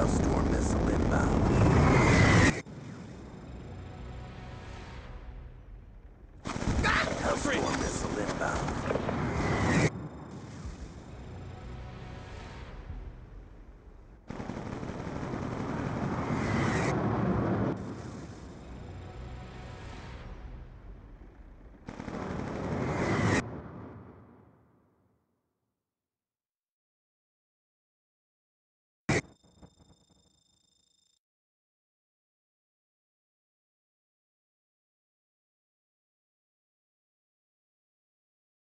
Hellstorm missile inbound. Hellstorm missile